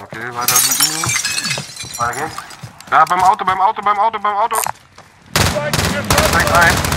Okay, weiter. Weiter geht's. Ja, beim Auto, beim Auto, beim Auto, beim Auto. Steigt ein.